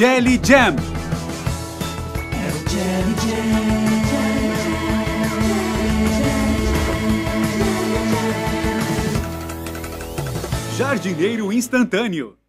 Jelly Jam. Jardineiro instantâneo.